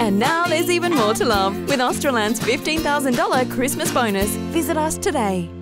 And now there's even more to love with Australand's $15,000 Christmas bonus. Visit us today.